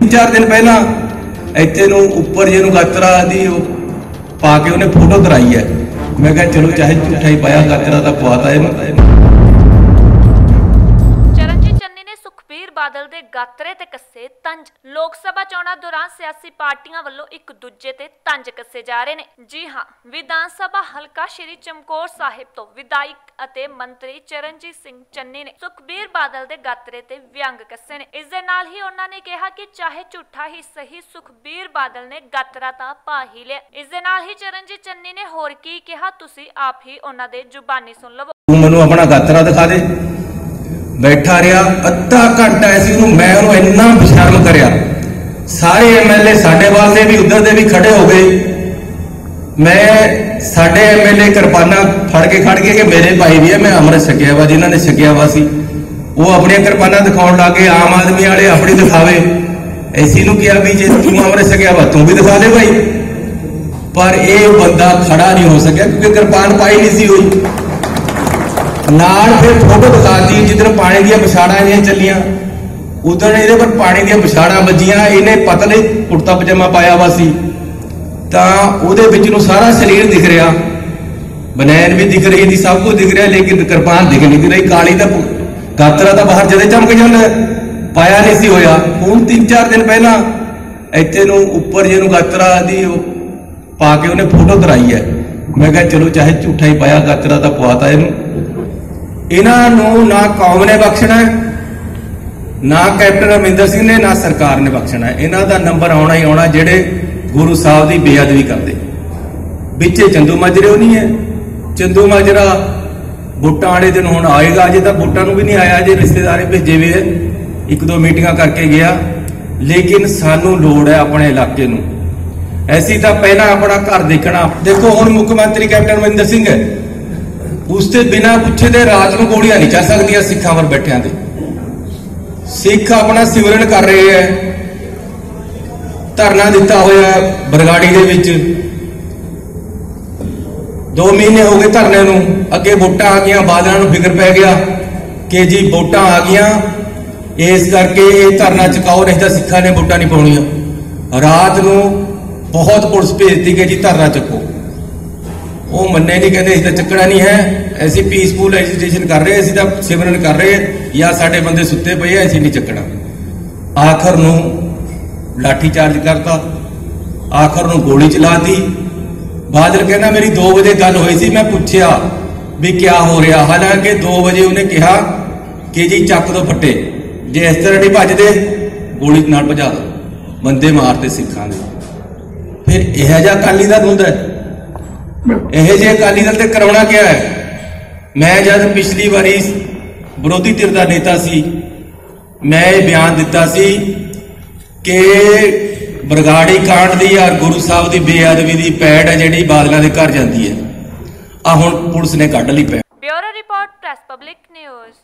ਤਿੰਨ ਚਾਰ ਦਿਨ ਪਹਿਲਾਂ ਇੱਥੇ ਨੂੰ ਉੱਪਰ ਜਿਹਨੂੰ ਗਾਤਰਾ ਦੀ ਉਹ ਪਾ ਕੇ ਉਹਨੇ ਫੋਟੋ ਕਰਾਈ ਹੈ। ਮੈਂ ਕਿਹਾ ਚਲੋ ਚਾਹੇ ਝੂਠਾ ਹੀ ਪਾਇਆ, ਗਾਤਰਾ ਦਾ ਪਵਾਤਾ ਇਹਨੂੰ। ਬਾਦਲ ਦੇ ਗਾਤਰੇ ਤੇ ਕੱਸੇ ਤੰਜ। ਲੋਕ ਸਭਾ ਚੋਣਾਂ ਦੌਰਾਨ ਸਿਆਸੀ ਪਾਰਟੀਆਂ ਵੱਲੋਂ ਇੱਕ ਦੂਜੇ ਤੇ ਤੰਜ ਕੱਸੇ ਜਾ ਰਹੇ ਨੇ। ਜੀ ਹਾਂ, ਵਿਧਾਨ ਸਭਾ ਹਲਕਾ ਸ਼੍ਰੀ ਚਮਕੌਰ ਸਾਹਿਬ ਤੋਂ ਵਿਧਾਇਕ ਅਤੇ ਮੰਤਰੀ ਚਰਨਜੀਤ ਸਿੰਘ ਚੰਨੀ ਨੇ ਸੁਖਬੀਰ ਬਾਦਲ ਦੇ ਗਾਤਰੇ ਤੇ ਵਿਅੰਗ ਕੱਸੇ ਨੇ। ਇਸ ਦੇ ਨਾਲ ਹੀ ਉਹਨਾਂ ਨੇ ਕਿਹਾ ਕਿ ਚਾਹੇ ਝੂਠਾ ਹੀ ਸਹੀ ਸੁਖਬੀਰ ਬਾਦਲ ਨੇ ਗਾਤਰਾ ਤਾਂ ਪਾ ਹੀ ਲਿਆ। ਇਸ ਦੇ ਨਾਲ ਹੀ ਚਰਨਜੀਤ ਚੰਨੀ ਨੇ ਹੋਰ ਕੀ ਕਿਹਾ, ਤੁਸੀਂ ਆਪ ਹੀ ਉਹਨਾਂ ਦੇ ਜ਼ੁਬਾਨੀ ਸੁਣ ਲਵੋ। ਤੂੰ ਮੈਨੂੰ ਆਪਣਾ ਗਾਤਰਾ ਦਿਖਾ ਦੇ। ਬੈਠਾ ਰਿਹਾ, ਅੱਧਾ ਘੰਟਾ ਐਸੀ ਉਹਨੂੰ ਮੈਂ ਉਹਨੂੰ ਇੰਨਾ ਬਸ਼ਰਮ ਕਰਿਆ। ਸਾਰੇ ਐਮਐਲਏ ਸਾਡੇ ਵੱਲ ਦੇ ਵੀ, ਉਧਰ ਦੇ ਵੀ ਖੜੇ ਹੋ ਗਏ। ਮੈਂ, ਸਾਡੇ ਐਮਐਲਏ ਕਿਰਪਾਨਾਂ ਫੜ ਕੇ ਖੜ ਗਏ ਕਿ ਮੇਰੇ ਭਾਈ ਵੀ ਹੈ ਮੈਂ ਅੰਮ੍ਰਿਤ ਛਕਿਆ ਵਾ ਜਿਨ੍ਹਾਂ ਨੇ ਛਕਿਆ ਵਾ ਸੀ। ਉਹ ਆਪਣੀਆਂ ਕਿਰਪਾਨਾਂ ਦਿਖਾਉਣ ਲੱਗੇ ਆਮ ਆਦਮੀ ਵਾਲੇ ਆਪਣੀ ਦਿਖਾਵੇ। ਐਸੀ ਨੂੰ ਕਿਹਾ ਵੀ ਜੇ ਤੂੰ ਅੰਮ੍ਰਿਤ ਛਕਿਆ ਵਾ ਤੂੰ ਵੀ ਦਿਖਾ ਦੇ ਭਾਈ। ਪਰ ਇਹ ਬੰਦਾ ਖੜਾ ਨਹੀਂ ਹੋ ਸਕਿਆ, ਕਿਉਂਕਿ ਕਿਰਪਾਨ ਪਾਈ ਨਹੀਂ ਸੀ ਹੋਈ। ਨਾਲ ਫਿਰ ਫੋਟੋ ਦਿਖਾਤੀ ਜਿੱਦਣ ਪਾਣੀ ਦੀਆਂ ਵਿਛਾੜਾਂ ਇਹ ਚੱਲੀਆਂ, ਉਦੋਂ ਇਹਦੇ ਪਰ ਪਾਣੀ ਦੀਆਂ ਵਿਛਾੜਾਂ ਵੱਜੀਆਂ, ਇਹਨੇ ਪਤਲੇ ਕੁੜਤਾ ਪਜਾਮਾ ਪਾਇਆ ਵਾ ਸੀ। ਤਾਂ ਉਹਦੇ ਵਿੱਚ ਨੂੰ ਸਾਰਾ ਸਰੀਰ ਦਿਖ ਰਿਹਾ। ਬਨੈਨ ਵੀ ਦਿਖ ਰਹੀ ਸੀ, ਸਭ ਕੁਝ ਦਿਖ ਰਿਹਾ, ਲੇਕਿਨ ਕਿਰਪਾਨ ਦਿਖ ਨਹੀਂ ਰਹੀ। ਕਾਲੀ ਦਾ ਗਾਤਰਾ ਤਾਂ ਬਾਹਰ ਜਦੇ ਚਮਕ ਜਾਂਦਾ ਪਾਇਆ ਨਹੀਂ ਸੀ ਹੋਇਆ। ਹੁਣ 3-4 ਦਿਨ ਪਹਿਲਾਂ ਇੱਥੇ ਨੂੰ ਉੱਪਰ ਜਿਹਨੂੰ ਗਾਤਰਾ ਦੀ ਉਹ ਪਾ ਕੇ ਉਹਨੇ ਫੋਟੋ ਕਰਾਈ ਹੈ। ਮੈਂ ਕਿਹਾ, ਚਲੋ ਚਾਹੇ ਝੂਠਾ ਹੀ ਪਾਇਆ ਗਾਤਰਾ ਤਾਂ ਪਵਾਤਾ ਇਹਨੂੰ। ਇਹਨਾਂ ਨੂੰ ਨਾ ਕੌਮ ਨੇ ਬਖਸ਼ਣਾ ਨਾ ਕੈਪਟਨ ਅਮਰਿੰਦਰ ਸਿੰਘ ਨੇ, ਨਾ ਸਰਕਾਰ ਨੇ ਬਖਸ਼ਣਾ ਇਹਨਾਂ ਦਾ ਨੰਬਰ ਆਉਣਾ ਹੀ ਆਉਣਾ ਜਿਹੜੇ ਗੁਰੂ ਸਾਹਿਬ ਦੀ ਬੇਅਦਬੀ ਕਰਦੇ। ਵਿੱਚੇ ਚੰਦੂ ਮਾਜਰੇ ਉਹ ਨਹੀਂ ਹੈ। ਚੰਦੂ ਮਾਜਰਾ ਵੋਟਾਂ ਵਾਲੇ ਦਿਨ ਹੁਣ ਆਏਗਾ, ਅਜੇ ਤਾਂ ਵੋਟਾਂ ਨੂੰ ਵੀ ਨਹੀਂ ਆਇਆ ਜੇ ਰਿਸ਼ਤੇਦਾਰੇ ਭੇਜੇ ਵੇ ਹੈ। ਇੱਕ ਦੋ ਮੀਟਿੰਗਾਂ ਕਰਕੇ ਗਿਆ। ਲੇਕਿਨ ਸਾਨੂੰ ਲੋੜ ਹੈ ਆਪਣੇ ਇਲਾਕੇ ਨੂੰ। ਐਸੀ ਤਾਂ ਪਹਿਲਾਂ ਆਪਣਾ ਘਰ ਦੇਖਣਾ। ਦੇਖੋ, ਹੁਣ ਮੁੱਖ ਮੰਤਰੀ ਕੈਪਟਨ ਅਮਰਿੰਦਰ ਸਿੰਘ ਹੈ। ਉਸ ਤੇ ਬਿਨਾ ਪੁੱਛੇ ਦੇ ਰਾਤ ਨੂੰ ਗੋਲੀਆਂ ਨਹੀਂ ਚੱਲ ਸਕਦੀਆਂ ਸਿੱਖਾਂ ਪਰ ਬੈਠਿਆਂ ਦੇ। ਸਿੱਖ ਆਪਣਾ ਸਿਮਰਨ ਕਰ ਰਹੇ ਹੈ ਧਰਨਾ ਦਿੱਤਾ ਹੋਇਆ ਬਰਗਾੜੀ ਦੇ ਵਿੱਚ। 2 ਮਹੀਨੇ ਹੋ ਗਏ ਧਰਨੇ ਨੂੰ, ਅੱਗੇ ਵੋਟਾਂ ਆ ਗਈਆਂ, ਬਾਦਲਾਂ ਨੂੰ ਫਿਕਰ ਪੈ ਗਿਆ ਕਿ ਜੀ ਵੋਟਾਂ ਆ ਗਈਆਂ, ਇਸ ਕਰਕੇ ਇਹ ਧਰਨਾ ਚੁਕਾਓ, ਨਹੀਂ ਤਾਂ ਸਿੱਖਾਂ ਨੇ ਵੋਟਾਂ ਨਹੀਂ ਪਾਉਣੀਆਂ। ਰਾਤ ਨੂੰ ਬਹੁਤ ਪੁਲਿਸ ਭੇਜਦੀ ਕਿ ਜੀ ਧਰਨਾ ਚੁੱਕੋ। ਉਹ ਮੰਨੇ ਨਹੀਂ ਕਹਿੰਦੇ ਅਸੀਂ ਤਾਂ ਚੱਕਣਾ ਨਹੀਂ ਹੈ। ਅਸੀਂ ਪੀਸਫੁਲ ਐਜੀਟੇਸ਼ਨ ਕਰ ਰਹੇ, ਅਸੀਂ ਤਾਂ ਸਿਮਰਨ ਕਰ ਰਹੇ। ਜਾਂ ਸਾਡੇ ਬੰਦੇ ਸੁੱਤੇ ਪਏ ਆ, ਅਸੀਂ ਨਹੀਂ ਚੱਕਣਾ। ਆਖਰ ਨੂੰ ਲਾਠੀ ਚਾਰਜ ਕਰਤਾ। ਆਖਰ ਨੂੰ ਗੋਲੀ ਚਲਾਤੀ। ਬਾਦਲ ਕਹਿੰਦਾ, ਮੇਰੀ 2 ਵਜੇ ਗੱਲ ਹੋਈ ਸੀ, ਮੈਂ ਪੁੱਛਿਆ ਵੀ ਕੀ ਹੋ ਰਿਹਾ? ਹਾਲਾਂਕਿ 2 ਵਜੇ ਉਹਨੇ ਕਿਹਾ ਕਿ ਜੀ, ਚੱਕ ਦੋ ਫੱਟੇ। ਜੇ ਇਸ ਤਰ੍ਹਾਂ ਨਹੀਂ ਭੱਜਦੇ, ਗੋਲੀ ਨਾਲ ਭਜਾ ਦੋ। ਬੰਦੇ ਮਾਰਤੇ ਸਿੱਖਾਂ ਦੇ। ਫਿਰ ਇਹ ਜਿਹਾ ਅਕਾਲੀ ਦਲ ਹੁੰਦਾ ਹੈ। ਇਹ ਜੇ ਅਕਾਲੀ ਦਲ ਤੇ ਕਰਾਉਣਾ ਕਿਹਾ ਹੈ? ਮੈਂ ਜਦ ਪਿਛਲੀ ਵਾਰੀ ਵਿਰੋਧੀ ਧਿਰ ਦਾ ਨੇਤਾ ਸੀ, ਮੈਂ ਇਹ ਬਿਆਨ ਦਿੱਤਾ ਸੀ ਕਿ ਬਰਗਾੜੀ ਕਾਂਡ ਦੀ ਔਰ ਗੁਰੂ ਸਾਹਿਬ ਦੀ ਬੇਅਦਬੀ ਦੀ ਪੈੜ ਹੈ ਜਿਹੜੀ ਬਾਦਲਾਂ ਦੇ ਘਰ ਜਾਂਦੀ ਹੈ। ਆ ਹੁਣ ਪੁਲਿਸ ਨੇ ਕੱਢ ਲਈ ਪੈ bureau report, press public news.